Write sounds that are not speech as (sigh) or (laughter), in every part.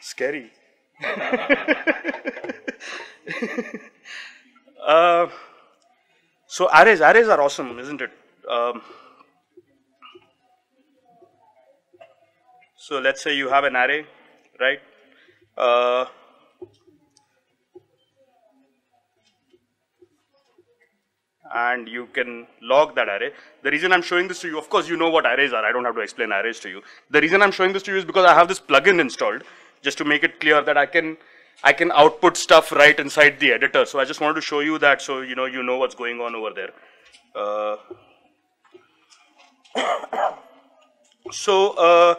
Scary. (laughs) uh, so arrays, arrays are awesome, isn't it? Um, so let's say you have an array, right? Uh, and you can log that array. The reason I'm showing this to you, of course, you know what arrays are. I don't have to explain arrays to you. The reason I'm showing this to you is because I have this plugin installed just to make it clear that I can I can output stuff right inside the editor. So I just wanted to show you that so you know you know what's going on over there. Uh, (coughs) so uh,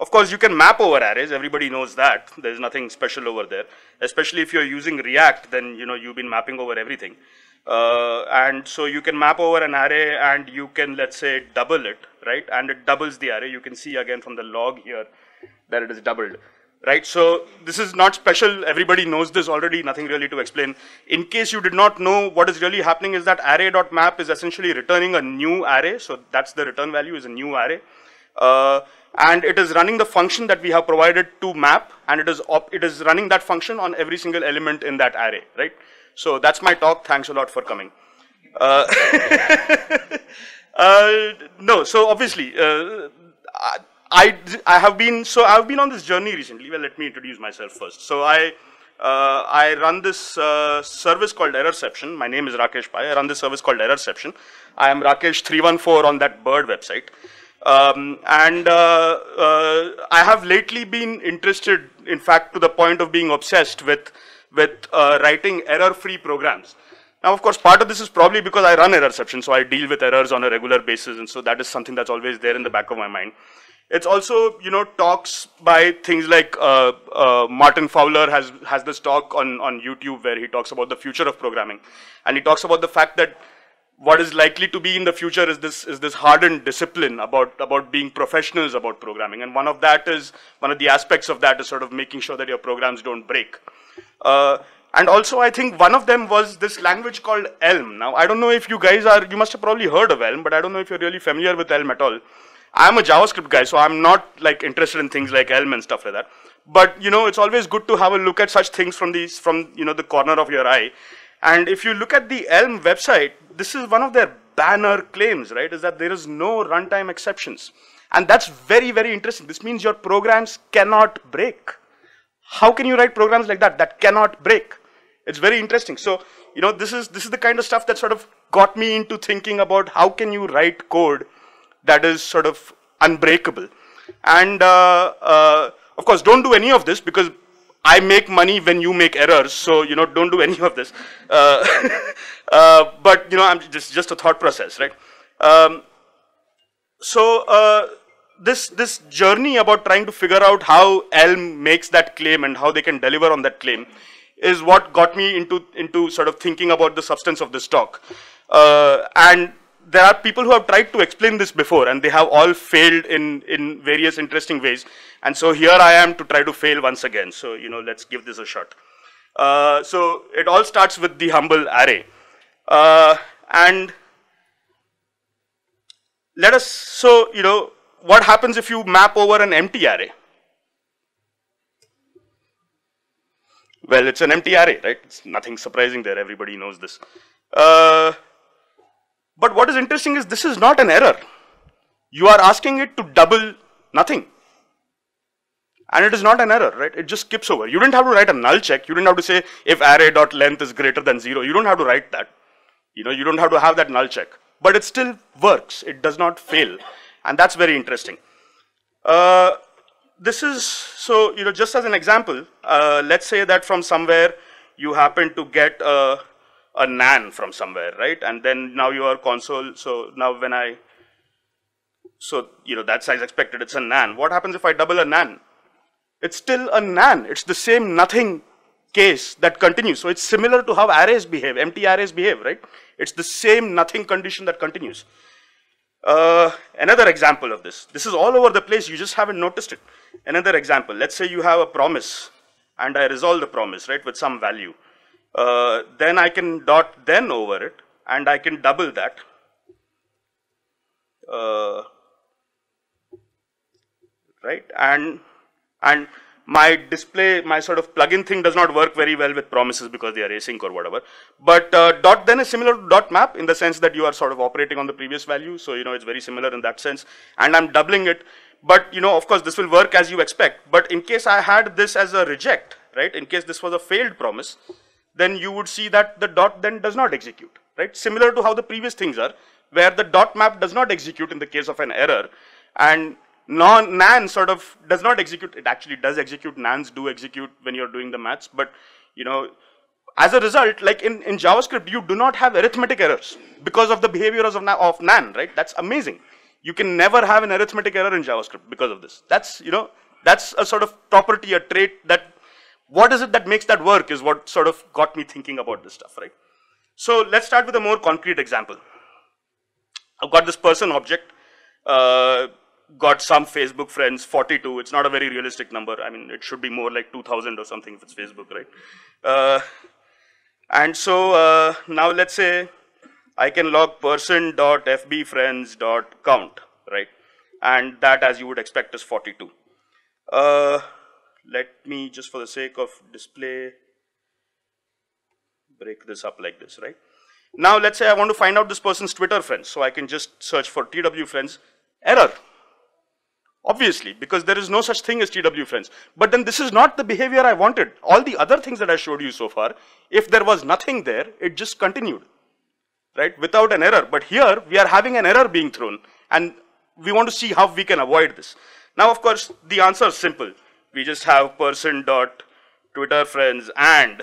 of course you can map over arrays. Everybody knows that. There's nothing special over there. Especially if you're using React, then you know you've been mapping over everything. Uh, and so you can map over an array and you can let's say double it, right? And it doubles the array. You can see again from the log here that it is doubled right? So this is not special. Everybody knows this already, nothing really to explain. In case you did not know what is really happening is that array.map is essentially returning a new array. So that's the return value is a new array. Uh, and it is running the function that we have provided to map and it is, it is running that function on every single element in that array, right? So that's my talk. Thanks a lot for coming. Uh, (laughs) uh, no, so obviously, uh, I, I have been, so I've been on this journey recently. Well, let me introduce myself first. So I, uh, I run this uh, service called Errorception. My name is Rakesh Pai. I run this service called Errorception. I am Rakesh314 on that bird website. Um, and uh, uh, I have lately been interested, in fact, to the point of being obsessed with, with uh, writing error-free programs. Now, of course, part of this is probably because I run Errorception, so I deal with errors on a regular basis, and so that is something that's always there in the back of my mind. It's also, you know, talks by things like uh, uh, Martin Fowler has, has this talk on, on YouTube where he talks about the future of programming. And he talks about the fact that what is likely to be in the future is this, is this hardened discipline about, about being professionals about programming. And one of that is, one of the aspects of that is sort of making sure that your programs don't break. Uh, and also, I think one of them was this language called Elm. Now, I don't know if you guys are, you must have probably heard of Elm, but I don't know if you're really familiar with Elm at all. I'm a JavaScript guy, so I'm not like interested in things like Elm and stuff like that. But you know, it's always good to have a look at such things from these from you know the corner of your eye. And if you look at the Elm website, this is one of their banner claims, right? Is that there is no runtime exceptions. And that's very, very interesting. This means your programs cannot break. How can you write programs like that that cannot break? It's very interesting. So, you know, this is this is the kind of stuff that sort of got me into thinking about how can you write code that is sort of unbreakable. And uh, uh, of course, don't do any of this because I make money when you make errors. So you know, don't do any of this. Uh, (laughs) uh but you know, I'm just just a thought process, right? Um, so uh, this this journey about trying to figure out how Elm makes that claim and how they can deliver on that claim is what got me into into sort of thinking about the substance of this talk. Uh, and there are people who have tried to explain this before and they have all failed in, in various interesting ways. And so here I am to try to fail once again. So, you know, let's give this a shot. Uh, so it all starts with the humble array. Uh, and let us, so, you know, what happens if you map over an empty array? Well, it's an empty array, right? It's nothing surprising there. Everybody knows this. Uh, but what is interesting is this is not an error. You are asking it to double nothing. And it is not an error, right? It just skips over. You didn't have to write a null check. You didn't have to say if array.length is greater than zero. You don't have to write that. You know, you don't have to have that null check. But it still works. It does not fail. And that's very interesting. Uh, this is, so, you know, just as an example, uh, let's say that from somewhere you happen to get a a nan from somewhere, right? And then now your console, so now when I, so, you know, that size expected, it's a nan. What happens if I double a nan? It's still a nan. It's the same nothing case that continues. So it's similar to how arrays behave, empty arrays behave, right? It's the same nothing condition that continues. Uh, another example of this. This is all over the place. You just haven't noticed it. Another example. Let's say you have a promise and I resolve the promise, right, with some value. Uh, then I can dot then over it and I can double that. Uh, right? And And my display, my sort of plugin thing does not work very well with promises because they are async or whatever. But uh, dot then is similar to dot map in the sense that you are sort of operating on the previous value. So, you know, it's very similar in that sense. And I'm doubling it. But, you know, of course, this will work as you expect. But in case I had this as a reject, right, in case this was a failed promise, then you would see that the dot then does not execute, right? Similar to how the previous things are, where the dot map does not execute in the case of an error. And non nan sort of does not execute it actually does execute nans do execute when you're doing the maths but you know as a result like in, in javascript you do not have arithmetic errors because of the behavior of, of nan right that's amazing you can never have an arithmetic error in javascript because of this that's you know that's a sort of property a trait that what is it that makes that work is what sort of got me thinking about this stuff right so let's start with a more concrete example i've got this person object uh, got some Facebook friends, 42. It's not a very realistic number. I mean, it should be more like 2,000 or something if it's Facebook, right? Uh, and so uh, now let's say I can log person.fbfriends.count, right? And that, as you would expect, is 42. Let me, just for the sake of display, break this up like this, right? Now, let's say I want to find out this person's Twitter friends. So I can just search for TW friends, error, Obviously, because there is no such thing as TW friends. But then this is not the behavior I wanted. All the other things that I showed you so far, if there was nothing there, it just continued, right, without an error. But here, we are having an error being thrown, and we want to see how we can avoid this. Now, of course, the answer is simple. We just have person dot Twitter friends and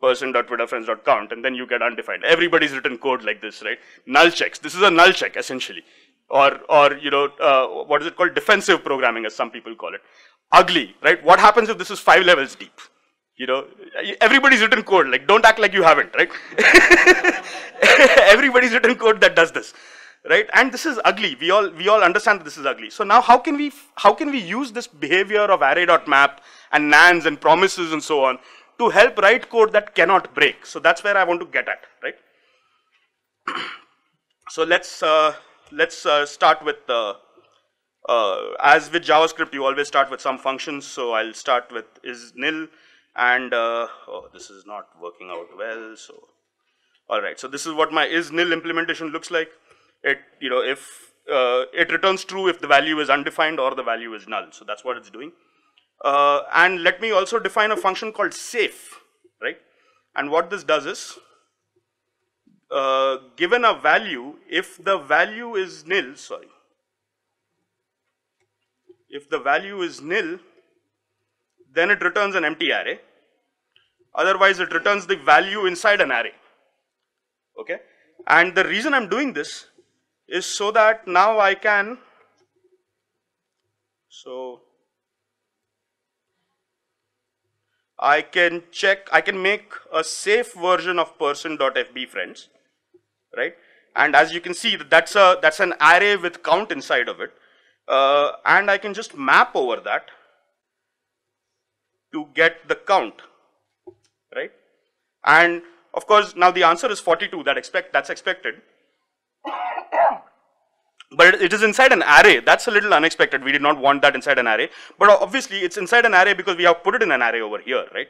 person.twitterfriends.count, and then you get undefined. Everybody's written code like this, right? Null checks. This is a null check, essentially or, or you know, uh, what is it called? Defensive programming, as some people call it. Ugly, right? What happens if this is five levels deep? You know, everybody's written code, like don't act like you haven't, right? (laughs) everybody's written code that does this, right? And this is ugly. We all, we all understand that this is ugly. So now how can we, how can we use this behavior of array.map and nans and promises and so on to help write code that cannot break? So that's where I want to get at, right? (clears throat) so let's, uh, let's uh, start with the, uh, as with JavaScript, you always start with some functions. So I'll start with is nil and, uh, oh, this is not working out well. So, all right. So this is what my is nil implementation looks like. It, you know, if uh, it returns true if the value is undefined or the value is null. So that's what it's doing. Uh, and let me also define a function called safe, right? And what this does is, uh, given a value, if the value is nil, sorry, if the value is nil, then it returns an empty array. Otherwise, it returns the value inside an array. Okay? And the reason I'm doing this is so that now I can, so I can check, I can make a safe version of person.fb friends right? And as you can see, that's, a, that's an array with count inside of it. Uh, and I can just map over that to get the count, right? And of course, now the answer is 42, that expect, that's expected. But it is inside an array. That's a little unexpected. We did not want that inside an array. But obviously, it's inside an array because we have put it in an array over here, right?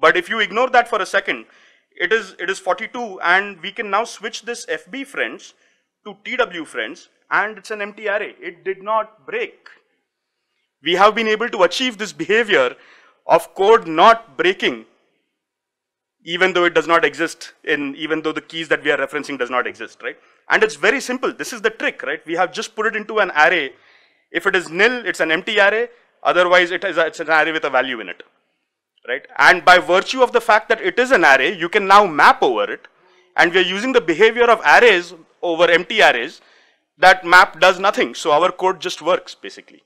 But if you ignore that for a second, it is, it is 42 and we can now switch this FB friends to TW friends and it's an empty array. It did not break. We have been able to achieve this behavior of code not breaking even though it does not exist in, even though the keys that we are referencing does not exist, right? And it's very simple. This is the trick, right? We have just put it into an array. If it is nil, it's an empty array. Otherwise, it is a, it's an array with a value in it right? And by virtue of the fact that it is an array, you can now map over it. And we are using the behavior of arrays over empty arrays. That map does nothing. So our code just works, basically,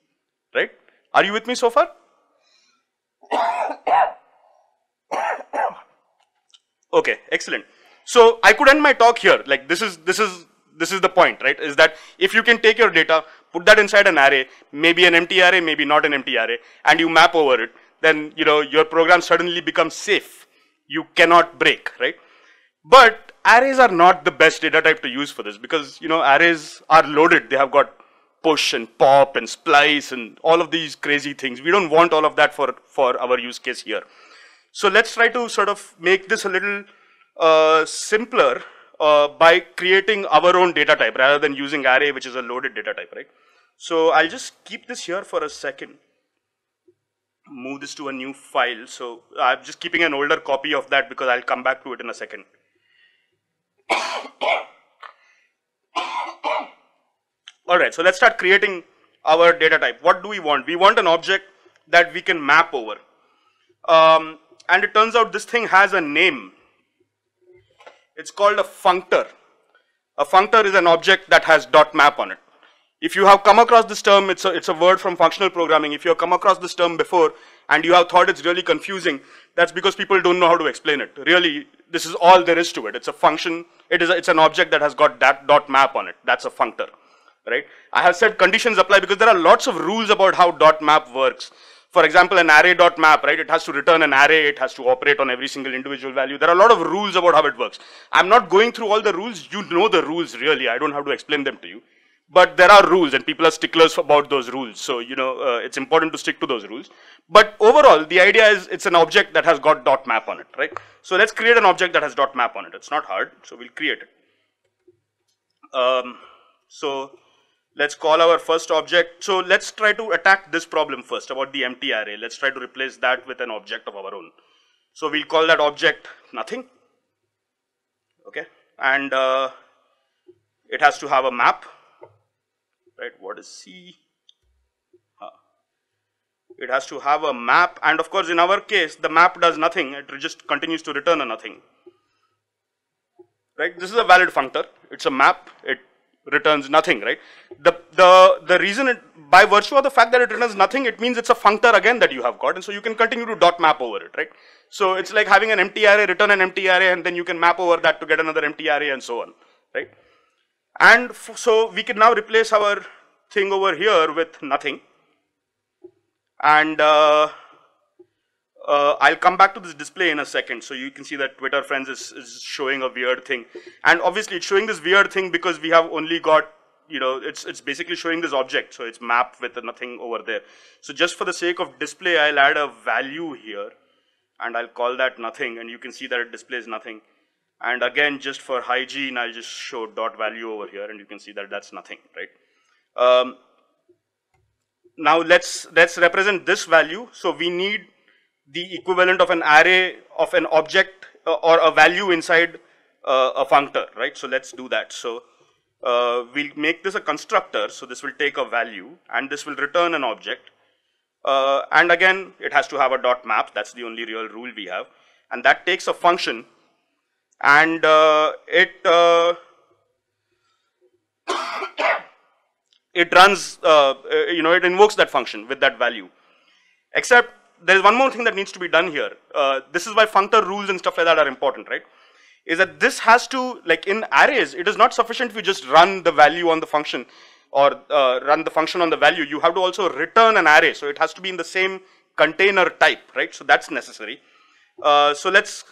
right? Are you with me so far? Okay, excellent. So I could end my talk here. Like this is this is this is the point, right? Is that if you can take your data, put that inside an array, maybe an empty array, maybe not an empty array, and you map over it, then you know your program suddenly becomes safe. You cannot break, right? But arrays are not the best data type to use for this because you know arrays are loaded. They have got push and pop and splice and all of these crazy things. We don't want all of that for, for our use case here. So let's try to sort of make this a little uh, simpler uh, by creating our own data type rather than using array, which is a loaded data type, right? So I'll just keep this here for a second. Move this to a new file. So I'm just keeping an older copy of that because I'll come back to it in a second. (coughs) All right, so let's start creating our data type. What do we want? We want an object that we can map over. Um, and it turns out this thing has a name. It's called a functor. A functor is an object that has dot map on it. If you have come across this term, it's a, it's a word from functional programming. If you have come across this term before and you have thought it's really confusing, that's because people don't know how to explain it. Really, this is all there is to it. It's a function, it is a, it's an object that has got that dot map on it. That's a functor, right? I have said conditions apply because there are lots of rules about how dot map works. For example, an array dot map, right? It has to return an array, it has to operate on every single individual value. There are a lot of rules about how it works. I'm not going through all the rules. You know the rules really. I don't have to explain them to you. But there are rules and people are sticklers about those rules. So, you know, uh, it's important to stick to those rules. But overall, the idea is it's an object that has got dot map on it, right? So let's create an object that has dot map on it. It's not hard, so we'll create it. Um, so let's call our first object. So let's try to attack this problem first about the empty array. Let's try to replace that with an object of our own. So we'll call that object nothing. Okay, and uh, it has to have a map. Right? What is C? Huh. It has to have a map, and of course, in our case, the map does nothing. It just continues to return a nothing. Right? This is a valid functor. It's a map. It returns nothing, right? The, the, the reason it, by virtue of the fact that it returns nothing, it means it's a functor again that you have got, and so you can continue to dot map over it, right? So it's like having an empty array, return an empty array, and then you can map over that to get another empty array and so on, right? And so we can now replace our thing over here with nothing. And uh, uh, I'll come back to this display in a second. So you can see that Twitter Friends is, is showing a weird thing. And obviously it's showing this weird thing because we have only got, you know, it's, it's basically showing this object. So it's mapped with nothing over there. So just for the sake of display, I'll add a value here and I'll call that nothing. And you can see that it displays nothing. And again, just for hygiene, I'll just show dot value over here and you can see that that's nothing, right? Um, now let's, let's represent this value. So we need the equivalent of an array of an object uh, or a value inside uh, a functor, right? So let's do that. So uh, we'll make this a constructor. So this will take a value and this will return an object. Uh, and again, it has to have a dot map. That's the only real rule we have. And that takes a function and uh, it uh, (coughs) it runs, you know, it invokes that function with that value. Except there's one more thing that needs to be done here. Uh, this is why functor rules and stuff like that are important, right? Is that this has to, like in arrays, it is not sufficient if you just run the value on the function or uh, run the function on the value. You have to also return an array. So it has to be in the same container type, right? So that's necessary. Uh, so let's,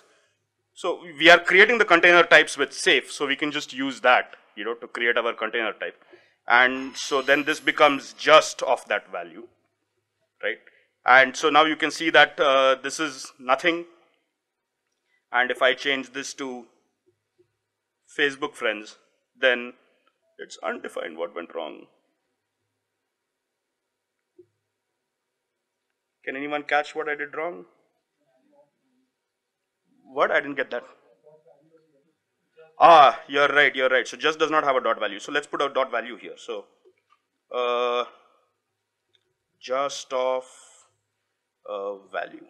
so we are creating the container types with safe. So we can just use that, you know, to create our container type. And so then this becomes just of that value, right? And so now you can see that uh, this is nothing. And if I change this to Facebook friends, then it's undefined what went wrong. Can anyone catch what I did wrong? What? I didn't get that. Ah, you're right, you're right. So just does not have a dot value. So let's put a dot value here. So uh, just of value,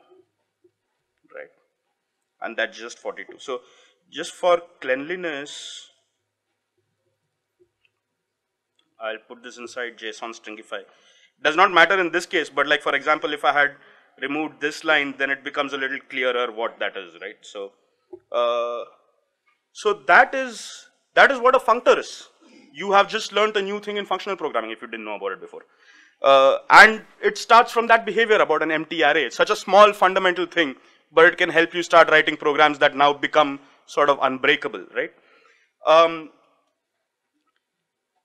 right? And that's just 42. So just for cleanliness, I'll put this inside JSON stringify. Does not matter in this case, but like for example, if I had removed this line, then it becomes a little clearer what that is, right? So, uh, so that is that is what a functor is. You have just learned a new thing in functional programming if you didn't know about it before. Uh, and it starts from that behavior about an empty array. It's such a small fundamental thing, but it can help you start writing programs that now become sort of unbreakable, right? Um,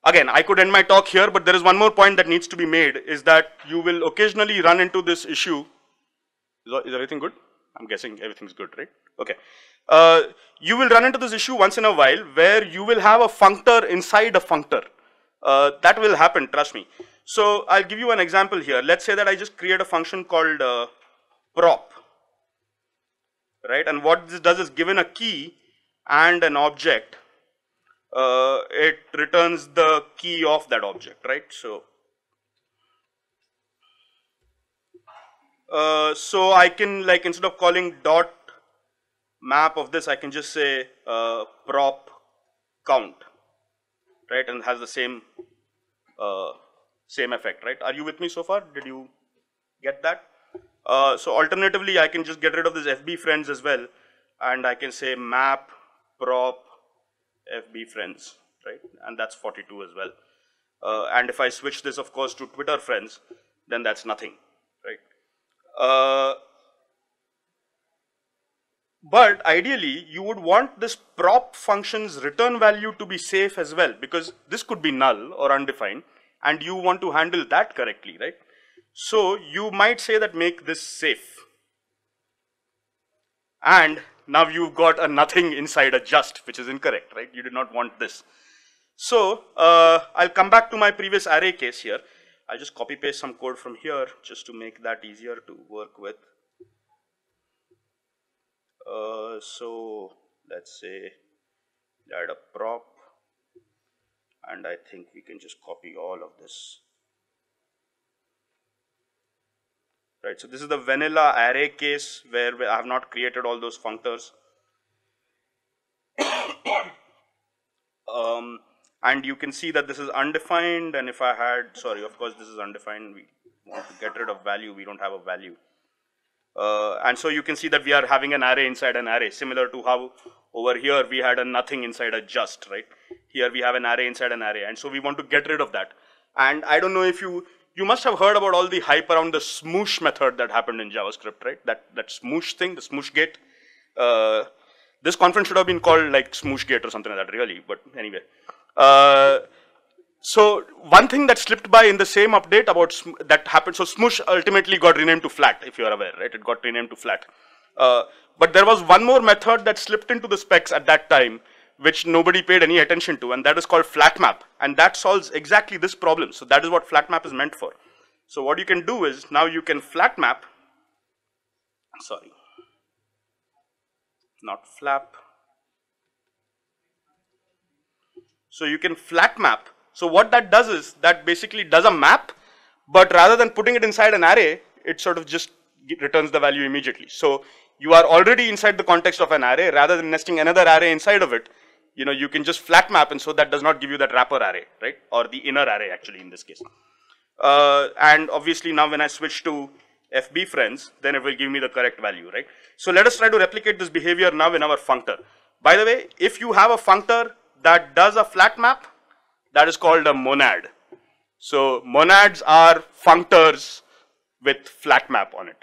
again, I could end my talk here, but there is one more point that needs to be made is that you will occasionally run into this issue. Is, is everything good? I'm guessing everything's good, right? Okay. Uh, you will run into this issue once in a while where you will have a functor inside a functor. Uh, that will happen, trust me. So I'll give you an example here. Let's say that I just create a function called uh, prop, right? And what this does is given a key and an object, uh, it returns the key of that object, right? So, uh, so I can like instead of calling dot map of this, I can just say uh, prop count, right? And has the same uh, same effect, right? Are you with me so far? Did you get that? Uh, so alternatively, I can just get rid of this FB friends as well, and I can say map prop FB friends, right? And that's 42 as well. Uh, and if I switch this, of course, to Twitter friends, then that's nothing, right? Uh, but ideally, you would want this prop function's return value to be safe as well, because this could be null or undefined, and you want to handle that correctly, right? So you might say that make this safe. And now you've got a nothing inside a just, which is incorrect, right? You did not want this. So uh, I'll come back to my previous array case here. I'll just copy paste some code from here just to make that easier to work with. Uh, so let's say add a prop and I think we can just copy all of this. Right, so this is the vanilla array case where I have not created all those functors. (coughs) um, and you can see that this is undefined and if I had, sorry, of course this is undefined, we want to get rid of value, we don't have a value. Uh, and so you can see that we are having an array inside an array, similar to how over here we had a nothing inside a just, right? Here we have an array inside an array, and so we want to get rid of that. And I don't know if you you must have heard about all the hype around the smoosh method that happened in JavaScript, right? That that smoosh thing, the smoosh gate. Uh, this conference should have been called like smoosh gate or something like that, really. But anyway, uh, so one thing that slipped by in the same update about that happened. So Smoosh ultimately got renamed to flat, if you are aware, right? It got renamed to flat. Uh, but there was one more method that slipped into the specs at that time, which nobody paid any attention to, and that is called flat map. And that solves exactly this problem. So that is what flat map is meant for. So what you can do is now you can flat map, sorry, not flap. So you can flat map. So what that does is that basically does a map, but rather than putting it inside an array, it sort of just returns the value immediately. So you are already inside the context of an array rather than nesting another array inside of it you know, you can just flat map and so that does not give you that wrapper array, right? Or the inner array actually in this case. Uh, and obviously now when I switch to FB friends, then it will give me the correct value, right? So let us try to replicate this behavior now in our functor. By the way, if you have a functor that does a flat map, that is called a monad. So monads are functors with flat map on it.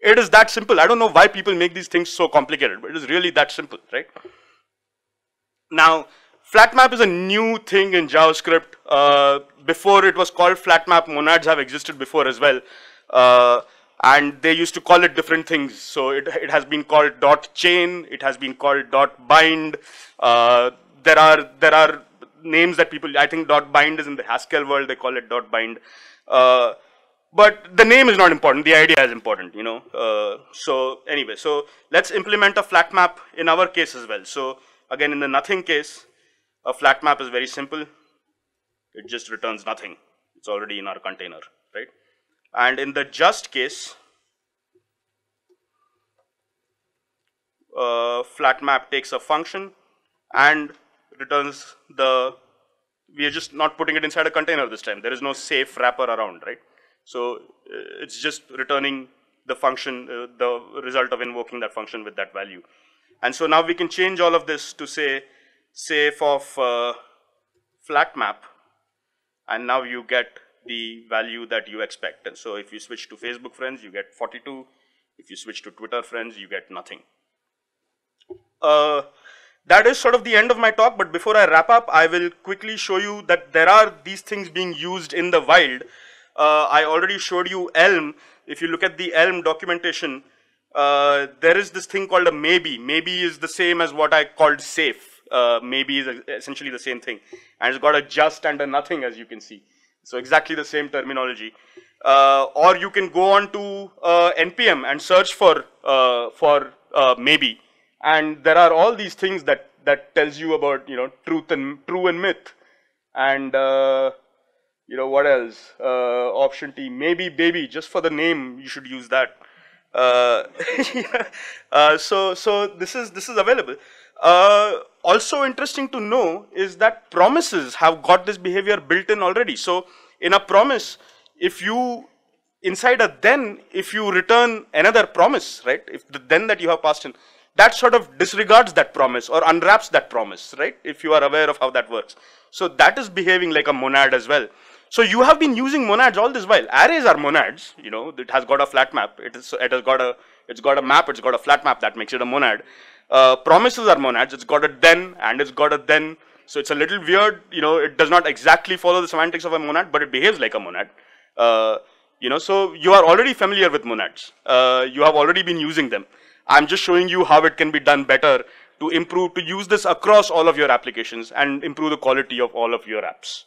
It is that simple. I don't know why people make these things so complicated, but it is really that simple, right? Now, flatmap is a new thing in JavaScript. Uh, before it was called flatmap, monads have existed before as well. Uh, and they used to call it different things. So it, it has been called dot chain, it has been called dot bind. Uh, there are there are names that people, I think dot bind is in the Haskell world, they call it dot bind. Uh, but the name is not important, the idea is important, you know. Uh, so anyway, so let's implement a flat map in our case as well. So Again, in the nothing case, a flat map is very simple. It just returns nothing. It's already in our container, right? And in the just case, uh, flat map takes a function and returns the, we are just not putting it inside a container this time. There is no safe wrapper around, right? So uh, it's just returning the function, uh, the result of invoking that function with that value. And so now we can change all of this to say safe of uh, flat map and now you get the value that you expect. And so if you switch to Facebook friends, you get 42. If you switch to Twitter friends, you get nothing. Uh, that is sort of the end of my talk, but before I wrap up, I will quickly show you that there are these things being used in the wild. Uh, I already showed you Elm. If you look at the Elm documentation, uh, there is this thing called a maybe. Maybe is the same as what I called safe. Uh, maybe is essentially the same thing. And it's got a just and a nothing, as you can see. So exactly the same terminology. Uh, or you can go on to uh, NPM and search for, uh, for maybe and there are all these things that that tells you about you know truth and true and myth. And uh, you know what else? Uh, option T maybe baby just for the name you should use that. Uh, (laughs) uh so so this is this is available. Uh, also interesting to know is that promises have got this behavior built in already. So in a promise if you inside a then if you return another promise right if the then that you have passed in that sort of disregards that promise or unwraps that promise, right? If you are aware of how that works. So that is behaving like a monad as well. So you have been using monads all this while. Arrays are monads, you know, it has got a flat map. It is it has got a it's got a map, it's got a flat map that makes it a monad. Uh, promises are monads, it's got a then and it's got a then. So it's a little weird, you know, it does not exactly follow the semantics of a monad, but it behaves like a monad. Uh, you know, so you are already familiar with monads. Uh, you have already been using them. I'm just showing you how it can be done better to improve, to use this across all of your applications and improve the quality of all of your apps.